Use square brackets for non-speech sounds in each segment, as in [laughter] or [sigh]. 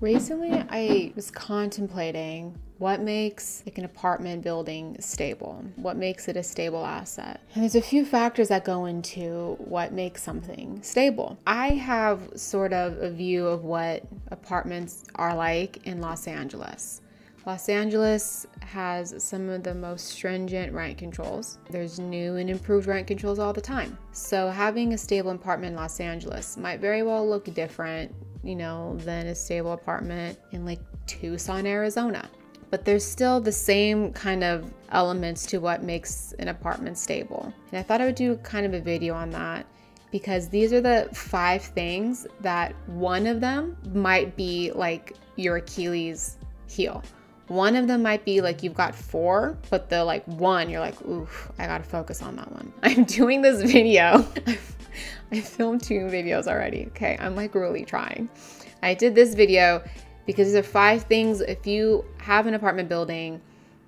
Recently, I was contemplating what makes like an apartment building stable? What makes it a stable asset? And there's a few factors that go into what makes something stable. I have sort of a view of what apartments are like in Los Angeles. Los Angeles has some of the most stringent rent controls. There's new and improved rent controls all the time. So having a stable apartment in Los Angeles might very well look different, you know, than a stable apartment in like Tucson, Arizona but there's still the same kind of elements to what makes an apartment stable. And I thought I would do kind of a video on that because these are the five things that one of them might be like your Achilles heel. One of them might be like you've got four, but the like one, you're like, oof, I gotta focus on that one. [laughs] I'm doing this video. [laughs] I filmed two videos already. Okay, I'm like really trying. I did this video because these are five things if you have an apartment building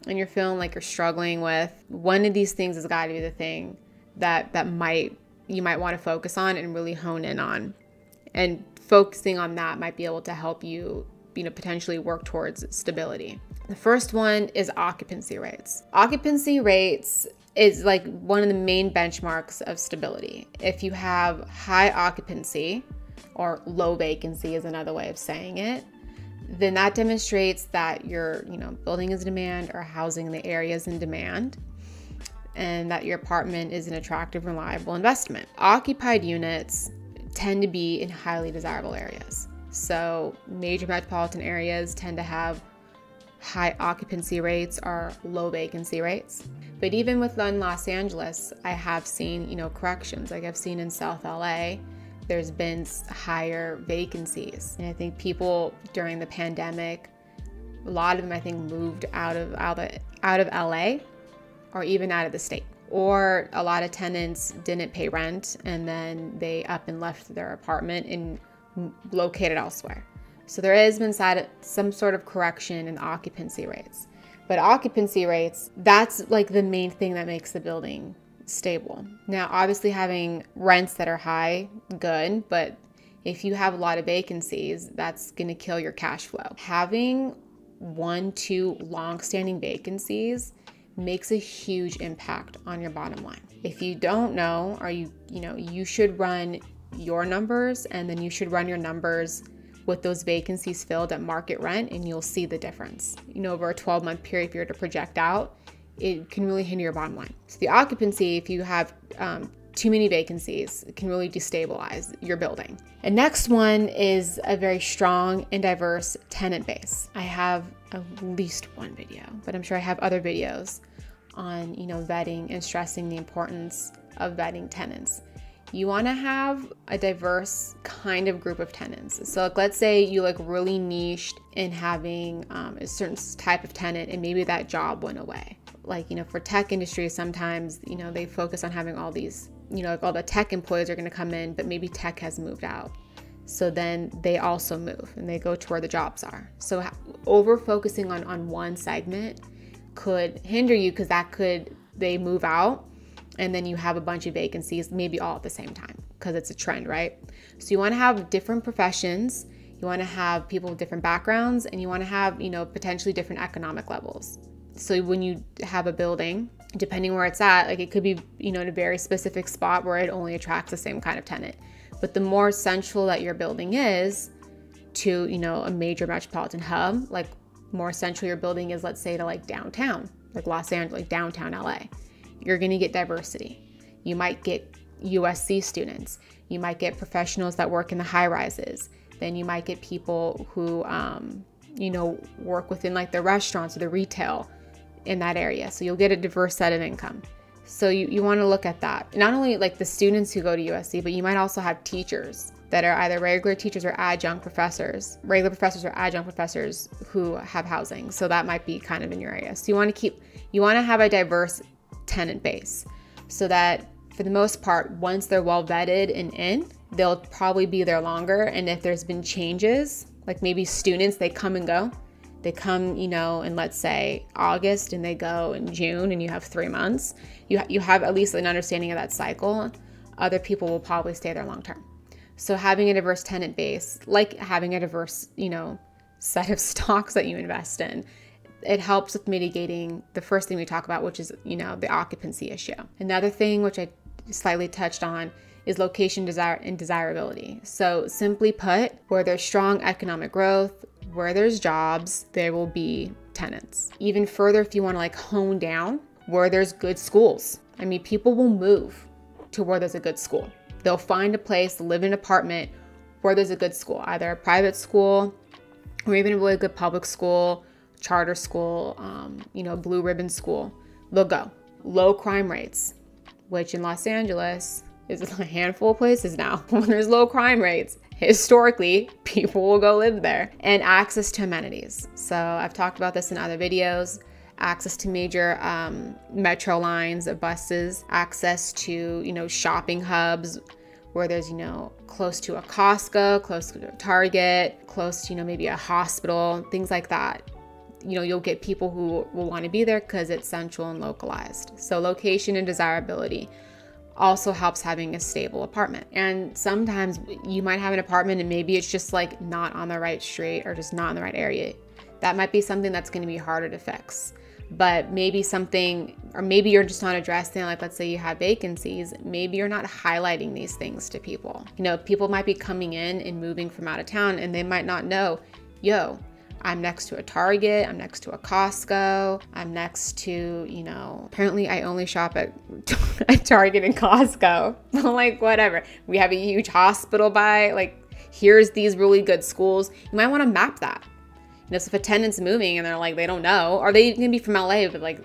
and you're feeling like you're struggling with one of these things has got to be the thing that that might you might want to focus on and really hone in on and focusing on that might be able to help you you know potentially work towards stability. The first one is occupancy rates. Occupancy rates is like one of the main benchmarks of stability. If you have high occupancy or low vacancy is another way of saying it then that demonstrates that your you know building is in demand or housing in the area is in demand and that your apartment is an attractive reliable investment. Occupied units tend to be in highly desirable areas so major metropolitan areas tend to have high occupancy rates or low vacancy rates but even within los angeles i have seen you know corrections like i've seen in south la there's been higher vacancies. And I think people during the pandemic, a lot of them I think moved out of out of out of LA or even out of the state. Or a lot of tenants didn't pay rent and then they up and left their apartment and located elsewhere. So there has been some sort of correction in occupancy rates. But occupancy rates, that's like the main thing that makes the building stable. Now, obviously, having rents that are high, good, but if you have a lot of vacancies, that's going to kill your cash flow. Having one, two long standing vacancies makes a huge impact on your bottom line. If you don't know, or you, you know, you should run your numbers and then you should run your numbers with those vacancies filled at market rent and you'll see the difference. You know, over a 12 month period, if you're to project out, it can really hinder your bottom line. So the occupancy, if you have um, too many vacancies, can really destabilize your building. And next one is a very strong and diverse tenant base. I have at least one video, but I'm sure I have other videos on, you know, vetting and stressing the importance of vetting tenants. You want to have a diverse kind of group of tenants. So, like, let's say you like really niched in having um, a certain type of tenant, and maybe that job went away. Like you know for tech industry sometimes you know they focus on having all these you know like all the tech employees are going to come in but maybe tech has moved out. So then they also move and they go to where the jobs are. So over focusing on on one segment could hinder you because that could they move out and then you have a bunch of vacancies maybe all at the same time because it's a trend right? So you want to have different professions you want to have people with different backgrounds and you want to have you know potentially different economic levels. So when you have a building, depending where it's at, like it could be, you know, in a very specific spot where it only attracts the same kind of tenant. But the more central that your building is to, you know, a major metropolitan hub, like more central your building is, let's say to like downtown, like Los Angeles, like downtown LA, you're gonna get diversity. You might get USC students. You might get professionals that work in the high rises. Then you might get people who, um, you know, work within like the restaurants or the retail in that area. So you'll get a diverse set of income. So you, you want to look at that. Not only like the students who go to USC, but you might also have teachers that are either regular teachers or adjunct professors, regular professors or adjunct professors who have housing. So that might be kind of in your area. So you want to keep, you want to have a diverse tenant base so that for the most part, once they're well vetted and in, they'll probably be there longer. And if there's been changes, like maybe students, they come and go, they come, you know, in let's say August and they go in June and you have three months, you, you have at least an understanding of that cycle. Other people will probably stay there long term. So having a diverse tenant base, like having a diverse, you know, set of [laughs] stocks that you invest in. It helps with mitigating the first thing we talk about, which is, you know, the occupancy issue. Another thing, which I slightly touched on, is location desire and desirability. So, simply put, where there's strong economic growth, where there's jobs, there will be tenants. Even further, if you want to like hone down where there's good schools. I mean, people will move to where there's a good school. They'll find a place, live in an apartment where there's a good school, either a private school or even a really good public school, charter school, um, you know, blue ribbon school. They'll go. Low crime rates, which in Los Angeles is [laughs] a handful of places now [laughs] when there's low crime rates. Historically, people will go live there. And access to amenities. So I've talked about this in other videos access to major um, metro lines of buses, access to, you know, shopping hubs where there's, you know, close to a Costco, close to a Target, close to, you know, maybe a hospital, things like that. You know, you'll get people who will want to be there because it's central and localized. So, location and desirability also helps having a stable apartment. And sometimes you might have an apartment and maybe it's just like not on the right street or just not in the right area. That might be something that's going to be harder to fix but maybe something or maybe you're just not addressing like let's say you have vacancies maybe you're not highlighting these things to people you know people might be coming in and moving from out of town and they might not know yo I'm next to a Target, I'm next to a Costco, I'm next to, you know, apparently I only shop at, [laughs] Target and Costco. [laughs] like, whatever. We have a huge hospital by, like, here's these really good schools. You might want to map that You know, so if a tenant's moving and they're like, they don't know, are they gonna be from LA? But like,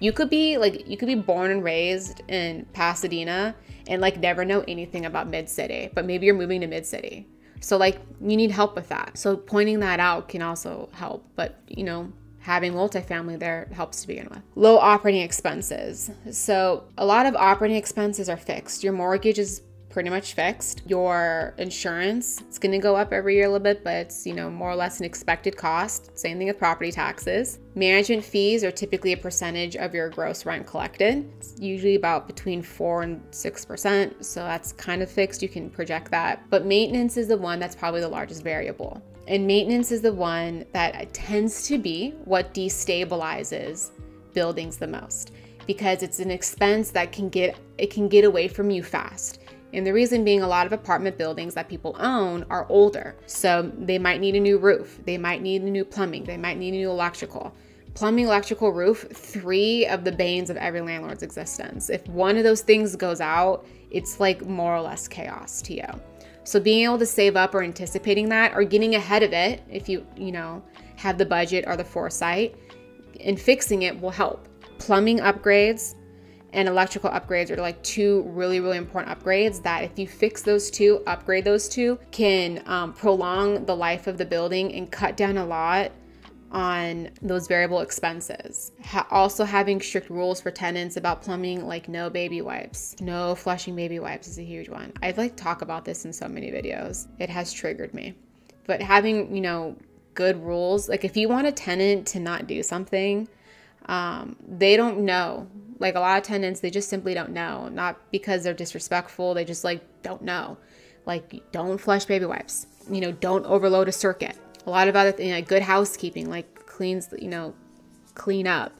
you could be like, you could be born and raised in Pasadena and like never know anything about Mid City, but maybe you're moving to Mid City. So like, you need help with that. So pointing that out can also help. But you know, having multifamily there helps to begin with. Low operating expenses. So a lot of operating expenses are fixed. Your mortgage is pretty much fixed. Your insurance, it's going to go up every year a little bit, but it's, you know, more or less an expected cost. Same thing with property taxes. Management fees are typically a percentage of your gross rent collected. It's usually about between 4 and 6%, so that's kind of fixed. You can project that. But maintenance is the one that's probably the largest variable. And maintenance is the one that tends to be what destabilizes buildings the most because it's an expense that can get it can get away from you fast. And the reason being, a lot of apartment buildings that people own are older. So they might need a new roof, they might need a new plumbing, they might need a new electrical. Plumbing, electrical, roof, three of the banes of every landlord's existence. If one of those things goes out, it's like more or less chaos to you. So being able to save up or anticipating that or getting ahead of it, if you, you know, have the budget or the foresight, and fixing it will help. Plumbing upgrades, and electrical upgrades are like two really really important upgrades that if you fix those two upgrade those two can um, prolong the life of the building and cut down a lot on those variable expenses. Ha- also, having strict rules for tenants about plumbing, like no baby wipes, no flushing baby wipes, is a huge one. I'd like talk about this in so many videos. It has triggered me. But having, you know, good rules, like if you want a tenant to not do something, um, they don't know. Like a lot of tenants, they just simply don't know. Not because they're disrespectful, they just like don't know. Like don't flush baby wipes. You know, don't overload a circuit. A lot of other things, like good housekeeping, like cleans, you know, clean up.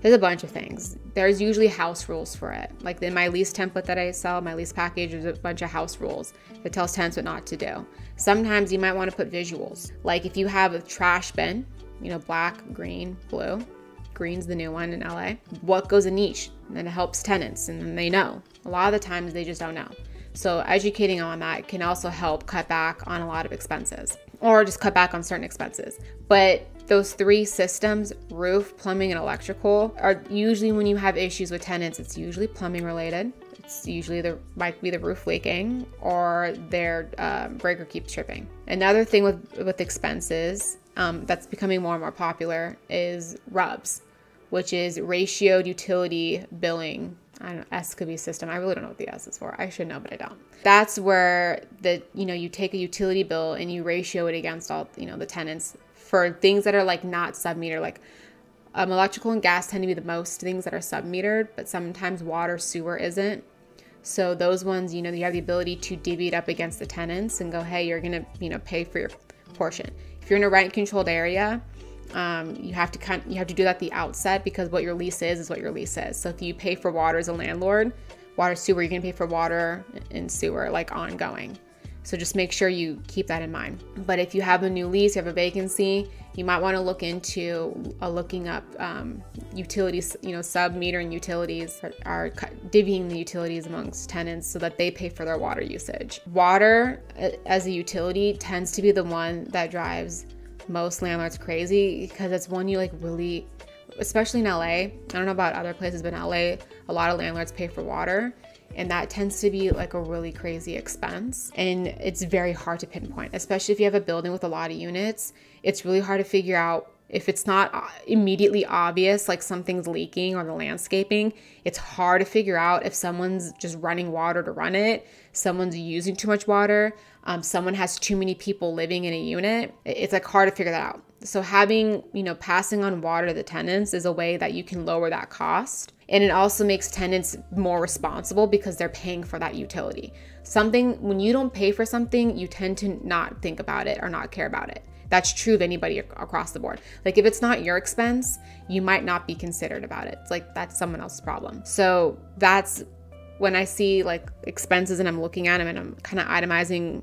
There's a bunch of things. There's usually house rules for it. Like in my lease template that I sell, my lease package, there's a bunch of house rules that tells tenants what not to do. Sometimes you might want to put visuals. Like if you have a trash bin, you know, black, green, blue, Green's the new one in LA. What goes in each? And it helps tenants and they know. A lot of the times they just don't know. So educating on that can also help cut back on a lot of expenses or just cut back on certain expenses. But those three systems roof, plumbing, and electrical are usually when you have issues with tenants, it's usually plumbing related. It's usually the might be the roof leaking or their uh, breaker keeps tripping. Another thing with with expenses um, that's becoming more and more popular is RUBS, which is ratioed utility billing. I don't know, S could be system. I really don't know what the S is for. I should know, but I don't. That's where the you know you take a utility bill and you ratio it against all you know the tenants for things that are like not sub like um, electrical and gas tend to be the most things that are sub metered, but sometimes water sewer isn't. So those ones, you know, you have the ability to divvy it up against the tenants and go, hey, you're gonna, you know, pay for your portion you're in a rent controlled area, um, you have to kind you have to do that at the outset because what your lease is is what your lease is. So if you pay for water as a landlord, water sewer, you're gonna pay for water and sewer like ongoing. So just make sure you keep that in mind. But if you have a new lease, you have a vacancy, you might want to look into uh, looking up um, utilities, you know, sub metering utilities are, are divvying the utilities amongst tenants so that they pay for their water usage. Water uh, as a utility tends to be the one that drives most landlords crazy because it's one you like really especially in LA. I don't know about other places, but in LA, a lot of landlords pay for water. And that tends to be like a really crazy expense. And it's very hard to pinpoint, especially if you have a building with a lot of units. It's really hard to figure out if it's not uh, immediately obvious, like something's leaking or the landscaping, it's hard to figure out if someone's just running water to run it, someone's using too much water, um, someone has too many people living in a unit. It's like hard to figure that out. So having, you know, passing on water to the tenants is a way that you can lower that cost. And it also makes tenants more responsible because they're paying for that utility. Something, when you don't pay for something, you tend to not think about it or not care about it. That's true of anybody across the board. Like if it's not your expense, you might not be considered about it. It's like that's someone else's problem. So that's when I see like expenses and I'm looking at them and I'm kind of itemizing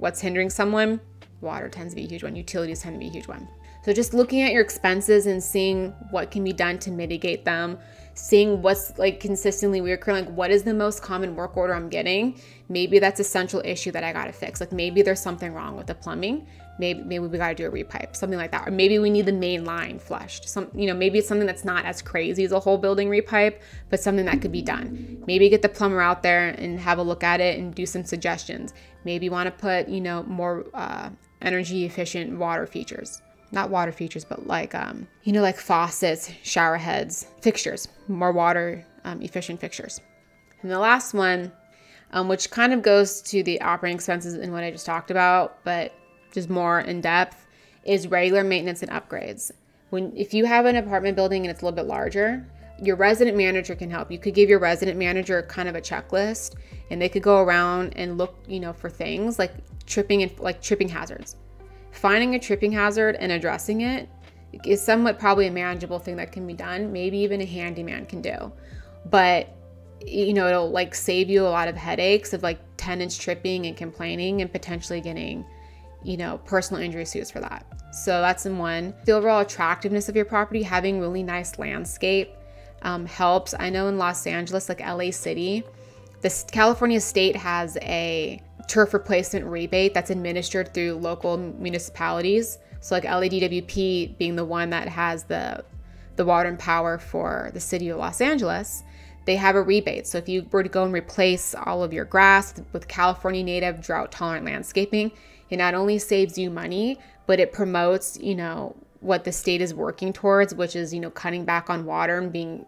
what's hindering someone, water tends to be a huge one, utilities tend to be a huge one. So just looking at your expenses and seeing what can be done to mitigate them, seeing what's like consistently reoccurring, like what is the most common work order I'm getting. Maybe that's a central issue that I gotta fix. Like maybe there's something wrong with the plumbing maybe maybe we got to do a repipe something like that. Or maybe we need the main line flushed. Some you know maybe it's something that's not as crazy as a whole building repipe but something that could be done. Maybe get the plumber out there and have a look at it and do some suggestions. Maybe want to put you know more uh, energy efficient water features. Not water features but like um, you know like faucets shower heads fixtures more water um, efficient fixtures. And the last one um, which kind of goes to the operating expenses and what I just talked about, but just more in depth, is regular maintenance and upgrades. When if you have an apartment building and it's a little bit larger, your resident manager can help. You could give your resident manager kind of a checklist and they could go around and look, you know, for things like tripping and like tripping hazards. Finding a tripping hazard and addressing it is somewhat probably a manageable thing that can be done. Maybe even a handyman can do. But you know, it'll like save you a lot of headaches of like tenants tripping and complaining and potentially getting you know, personal injury suits for that. So that's in one. The overall attractiveness of your property, having really nice landscape um, helps. I know in Los Angeles, like LA City, the California state has a turf replacement rebate that's administered through local municipalities. So like LADWP being the one that has the the water and power for the city of Los Angeles, they have a rebate. So if you were to go and replace all of your grass with California native drought tolerant landscaping, it not only saves you money, but it promotes, you know, what the state is working towards, which is, you know, cutting back on water and being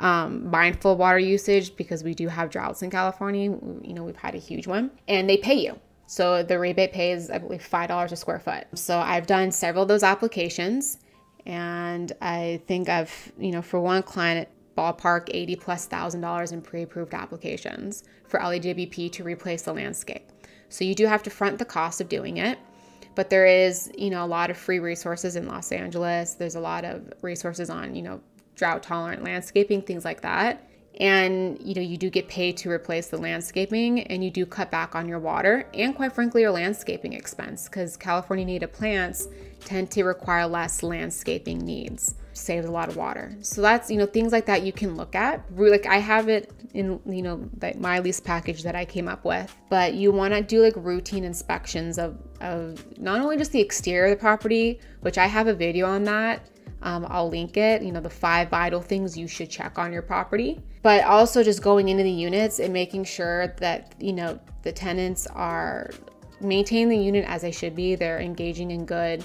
um, mindful water usage because we do have droughts in California. You know, we've had a huge one, and they pay you. So the rebate pays, I believe, $5 a square foot. So I've done several of those applications, and I think I've, you know, for one client, ballpark 80 plus thousand dollars in pre-approved applications for LADWP to replace the landscape. So you do have to front the cost of doing it. But there is, you know, a lot of free resources in Los Angeles. There's a lot of resources on, you know, drought tolerant landscaping, things like that. And, you know, you do get paid to replace the landscaping and you do cut back on your water and quite frankly your landscaping expense because California native plants tend to require less landscaping needs saves a lot of water. So that's, you know, things like that you can look at. Like I have it in, you know, like my lease package that I came up with, but you want to do like routine inspections of, of not only just the exterior of the property, which I have a video on that. Um, I'll link it, you know, the five vital things you should check on your property, but also just going into the units and making sure that, you know, the tenants are maintaining the unit as they should be. They're engaging in good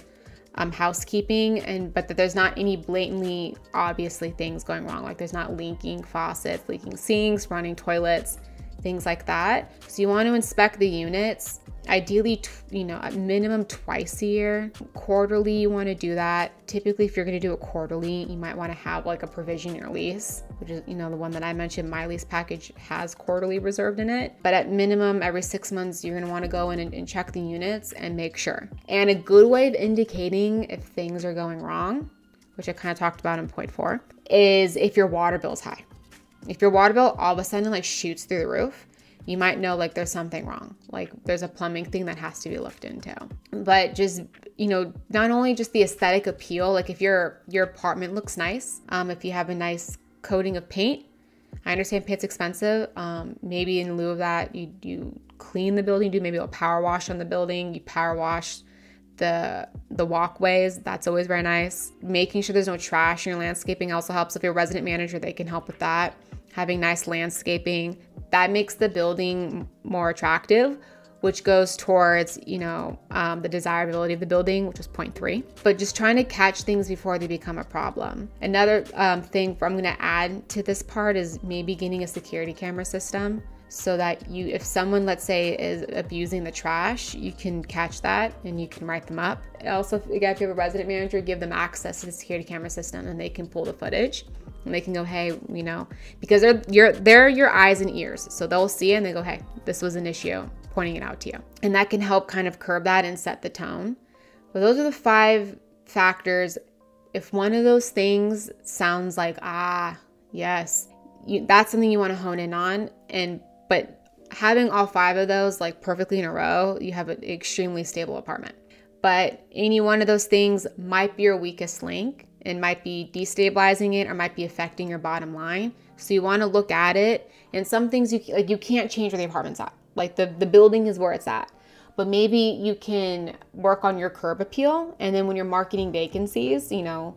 um, housekeeping and but that there's not any blatantly obviously things going wrong like there's not leaking faucets leaking sinks running toilets things like that. So you want to inspect the units ideally you know at minimum twice a year. Quarterly you want to do that. Typically if you're going to do it quarterly you might want to have like a provision in your lease which is you know the one that i mentioned my lease package has quarterly reserved in it. But at minimum every six months you're going to want to go in and, and check the units and make sure. And a good way of indicating if things are going wrong which i kind of talked about in point four is if your water bill is high. If your water bill all of a sudden like shoots through the roof you might know like there's something wrong. Like there's a plumbing thing that has to be looked into. But just you know not only just the aesthetic appeal like if your your apartment looks nice um, if you have a nice coating of paint i understand paint's expensive. Um, maybe in lieu of that you you clean the building do maybe a power wash on the building you power wash the the walkways. That's always very nice. Making sure there's no trash in your landscaping also helps. If you're a resident manager they can help with that having nice landscaping that makes the building more attractive which goes towards you know um, the desirability of the building which is point three. But just trying to catch things before they become a problem. Another um, thing i'm going to add to this part is maybe getting a security camera system so that you if someone let's say is abusing the trash you can catch that and you can write them up. Also again if you have a resident manager give them access to the security camera system and they can pull the footage and they can go, hey, you know, because they're your they're your eyes and ears. So they'll see and they go, hey, this was an issue, pointing it out to you. And that can help kind of curb that and set the tone. But those are the five factors. If one of those things sounds like, ah, yes, you, that's something you want to hone in on. And but having all five of those like perfectly in a row, you have an extremely stable apartment. But any one of those things might be your weakest link and might be destabilizing it or might be affecting your bottom line. So you want to look at it. And some things you like you can't change where the apartment's at. Like the the building is where it's at. But maybe you can work on your curb appeal and then when you're marketing vacancies, you know,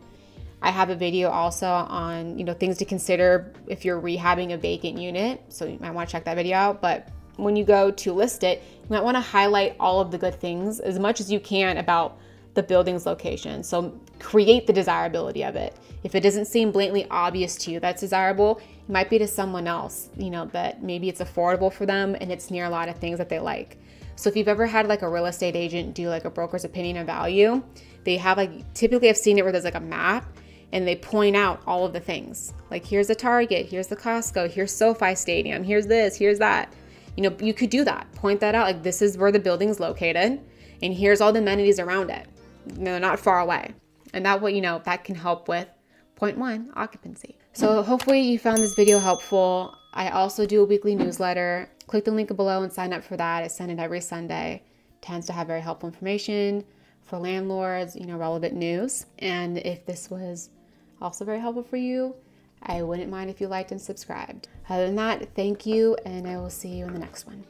I have a video also on, you know, things to consider if you're rehabbing a vacant unit. So you might want to check that video out, but when you go to list it, you might want to highlight all of the good things as much as you can about the building's location. So create the desirability of it. If it doesn't seem blatantly obvious to you that's desirable, it might be to someone else, you know, that maybe it's affordable for them and it's near a lot of things that they like. So if you've ever had like a real estate agent do like a broker's opinion of value, they have like typically I've seen it where there's like a map and they point out all of the things. Like here's the Target, here's the Costco, here's SoFi Stadium, here's this, here's that. You know, you could do that. Point that out like this is where the building's located and here's all the amenities around it they're not far away. And that way, you know, that can help with point one, occupancy. So hopefully you found this video helpful. I also do a weekly newsletter. Click the link below and sign up for that. I send it every Sunday. It tends to have very helpful information for landlords, you know, relevant news. And if this was also very helpful for you, I wouldn't mind if you liked and subscribed. Other than that, thank you, and I will see you in the next one.